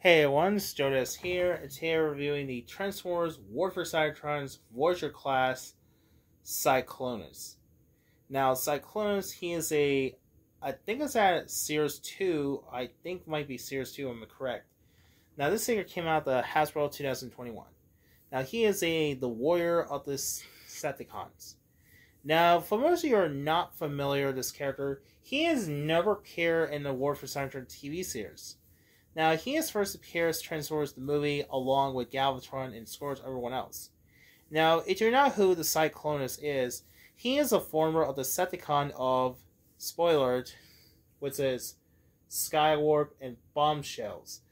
Hey everyone, it's Jodas here. It's here reviewing the Transformers War for Cybertron's Voyager class Cyclonus. Now, Cyclonus, he is a, I think it's at Series 2, I think might be Series 2, I'm correct. Now, this figure came out the Hasbro 2021. Now, he is a the warrior of the Decepticons. Now, for most of you are not familiar with this character, he has never appeared in the War for Cybertron TV series. Now, he has first appeared as Transformers the movie along with Galvatron and scores everyone else. Now, if you know who the Cyclonus is, he is a former of the Decepticon of, spoiler, which is Skywarp and Bombshells,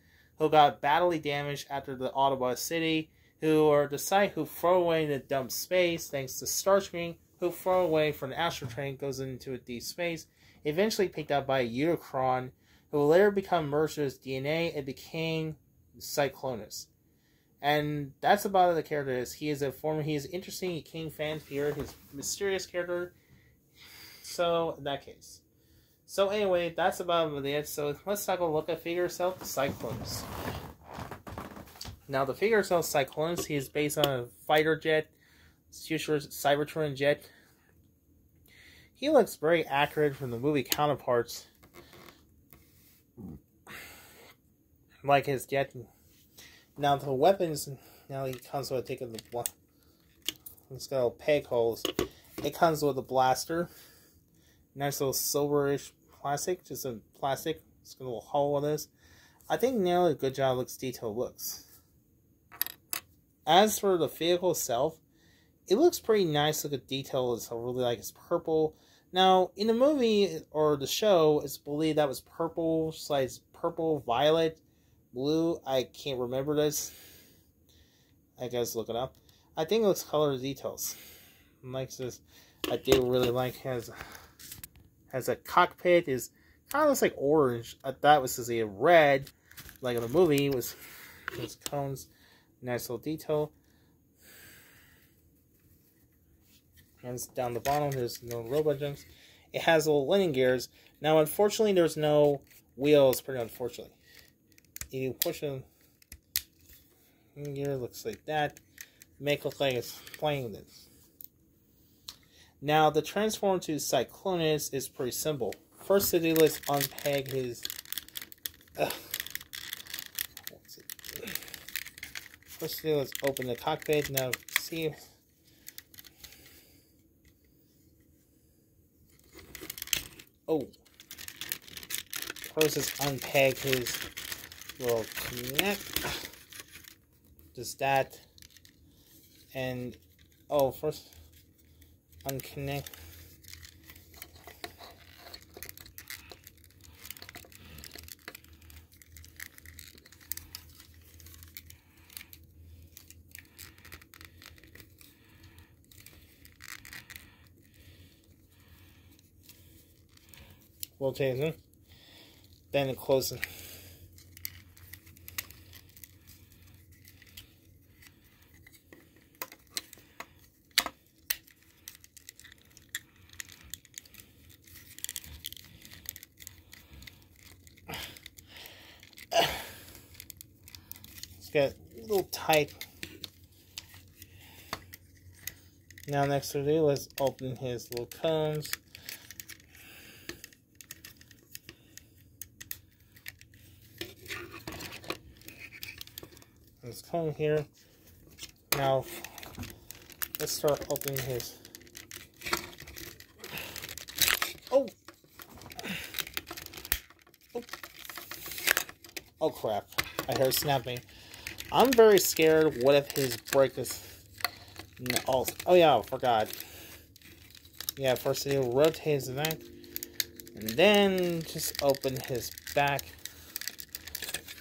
who got badly damaged after the Autobot City, who are the site who throw away in the dumb space thanks to Starscream, who throw away from the Astrotrain goes into a deep space, eventually picked up by a Unicron, who will later become with DNA and became Cyclonus. And that's about the character is. He is a former, he is interesting, he came fan here, his mysterious character. So, in that case. So, anyway, that's about it. So, let's take a look at figure itself, Cyclonus. Now, the figure itself, Cyclonus, he is based on a fighter jet, future Cybertron jet. He looks very accurate from the movie counterparts like his jet. Now the weapons, now he comes with taking the one. It's got little peg holes. It comes with a blaster. Nice little silverish plastic, just a plastic. It's got a little hole in this. I think now a good job looks detailed looks. As for the vehicle itself, it looks pretty nice. Look at detail. It's really like it's purple. Now in the movie or the show, it's believed that was purple, size purple, violet, blue. I can't remember this. I guess look it up. I think it looks color details. Like this, I do really like has has a cockpit is kind of looks like orange. I thought it was just a red, like in the movie was those cones. Nice little detail. And down the bottom, there's no robot jumps. It has little landing gears. Now, unfortunately, there's no wheels. Pretty unfortunately you push a gear looks like that. Make look like it's playing this. Now the transform to cyclonus is pretty simple. First to do let's unpeg his uh, first do let's open the cockpit. Now see oh. First let's unpeg his will connect just that and oh first unconnect. Rotate it then close it get a little tight. Now next to do, let's open his little cones. Let's come here. Now let's start opening his Oh Oh, oh crap. I heard snapping. I'm very scared. What if his brake is... No, oh, oh yeah, I forgot. Yeah, first he rotates rotate his neck. And then just open his back.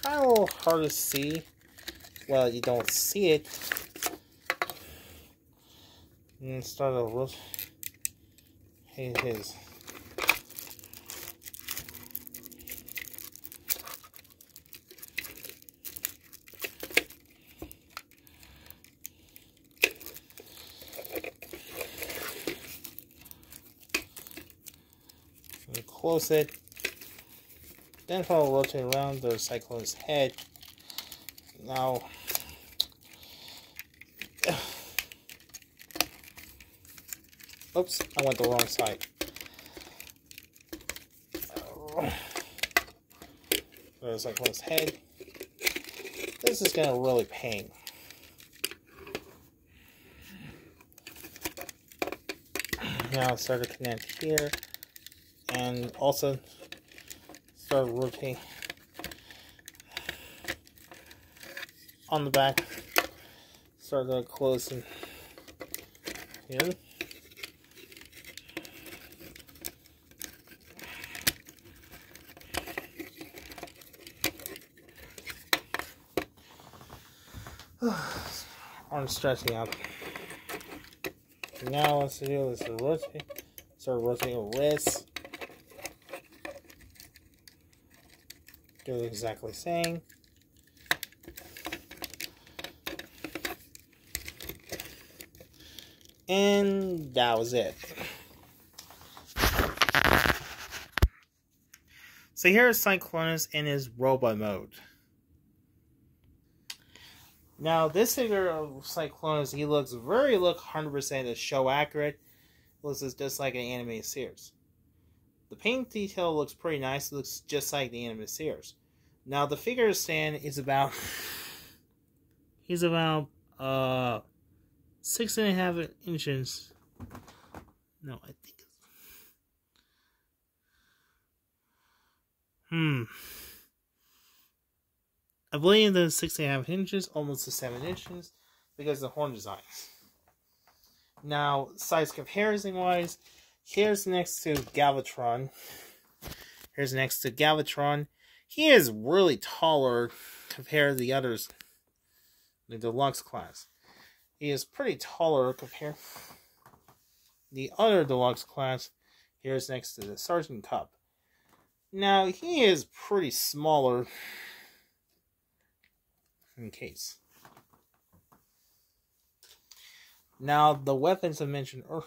Kind of a little hard to see. Well, you don't see it. And start to rotate his close it. Then I'll rotate around the Cyclonus head. Now, oops, I went the wrong side. Like his head. This is gonna really pain. Now start to connect here, and also start rotating on the back. Start to close and here. I'm stretching out. Now let's do this rotate. Start rotating wrist. Do exactly the same. And that was it. So here's Cyclonus in his robot mode. Now, this figure of Cyclonus, he looks very look 100% as show accurate. Looks just like an anime series. The paint detail looks pretty nice. It looks just like the anime series. Now, the figure stand is about... he's about, uh... Six and a half inches. No, I think Hmm. I believe the six and a half inches, almost to seven inches, because the horn designs. Now, size comparison wise, here's next to Galvatron. Here's next to Galvatron. He is really taller compared to the others, the deluxe class. He is pretty taller compared to the other deluxe class. Here's next to the Sergeant Kup. Now, he is pretty smaller in case. Now the weapons I mentioned earlier.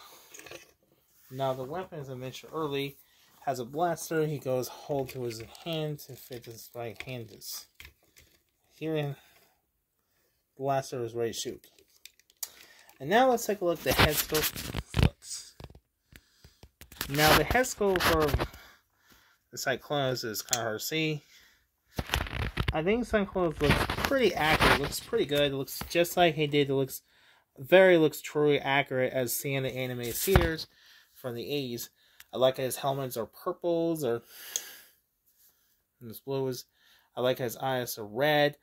Now the weapons I mentioned early has a blaster. He goes hold to his hand to fit his right hand is. Here, blaster is ready to shoot. And now let's take a look at the head scope flips. Now the head scope for the Cyclonus is kind of hard to see. I think Cyclonus looks pretty accurate. Looks pretty good. It looks just like he did. It looks very looks truly accurate as seeing the anime series from the 80s. I like his helmets are purples or his blues. I like his eyes are red.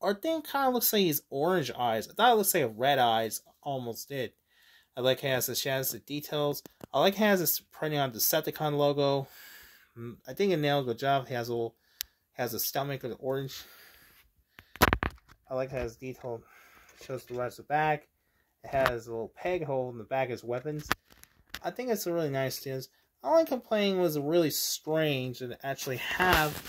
Or thing kind of looks like he's orange eyes. I thought it looks like red eyes almost did. I like how it has the shadows, the details. I like how it has this printing on the Decepticon logo. Mm, I think it nails the job. He has a little has a stomach with orange. I like how it's detailed. Shows the rest of the back. It has a little peg hole in the back as weapons. I think it's a really nice stance. Only complaining was really strange to actually have.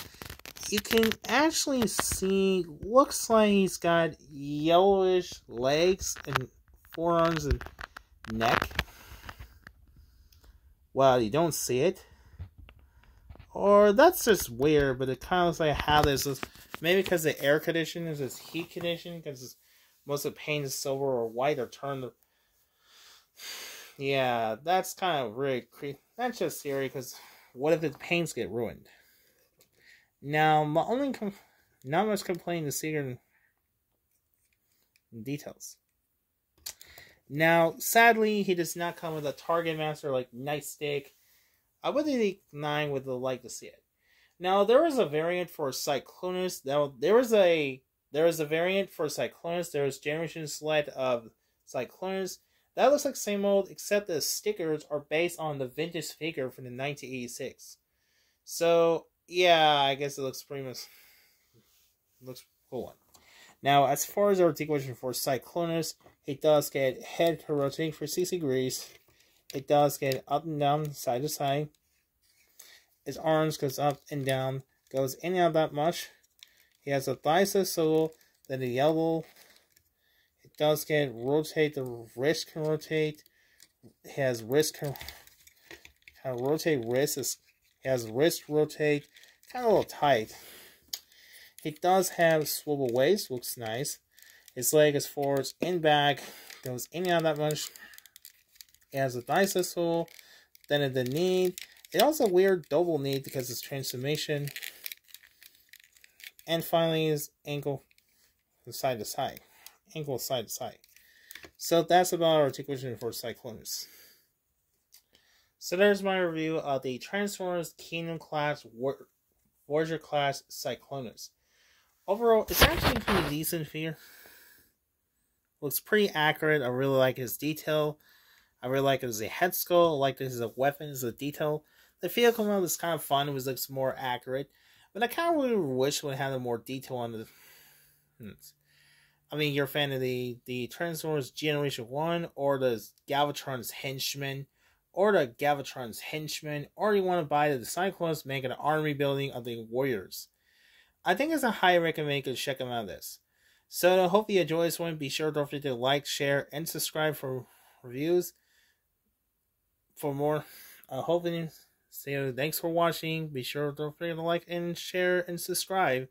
You can actually see, looks like he's got yellowish legs and forearms and neck. Well, you don't see it. Or that's just weird, but it kind of looks like how this. Maybe because the air condition is this heat condition, because most of the paint is silver or white or turned. Yeah, that's kind of really creepy. That's just scary because what if the paints get ruined? Now, my only com- not much complaining to in details. Now, sadly, he does not come with a target master like Nightstick I would think nine would like to see it. Now there is a variant for Cyclonus. Now there is a there is a variant for Cyclonus. There is Generation Select of Cyclonus. That looks like same old, except the stickers are based on the vintage figure from the 1986. So yeah, I guess it looks pretty much looks cool one. Now, as far as our articulation for Cyclonus, it does get head to rotate for 60 degrees, it does get up and down, side to side. His arms goes up and down, goes in and out that much. He has a bicep swivel, then the elbow. Does get rotate, the wrist can rotate. Has wrist can kind of rotate wrist. Is, has wrist rotate, kind of a little tight. It does have swivel waist, looks nice. Its leg is forwards and back, goes in and out that much. It has a nice tool, then it the knee. It also weird double knee because it's transformation. And finally is ankle side to side. Ankle side to side. So that's about our articulation for Cyclonus. So there's my review of the Transformers Kingdom class War- Voyager class Cyclonus. Overall, it's actually pretty decent figure. Looks pretty accurate. I really like his detail. I really like it a head skull. I like this as a weapon, a detail. The vehicle model is kind of fun. It was looks more accurate. But I kind of really wish we had more detail on the. Hmm. I mean, you're a fan of the the Transformers Generation One or the Galvatron's Henchman or the Galvatron's henchmen, or you want to buy the Cyclones, make an army building of the Warriors. I think it's a high recommend to check them out this. So I hope you enjoy this one. Be sure don't forget to like, share, and subscribe for reviews. For more, I uh, hoping so thanks for watching. Be sure don't forget to like and share and subscribe.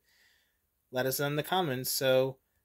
Let us know in the comments. So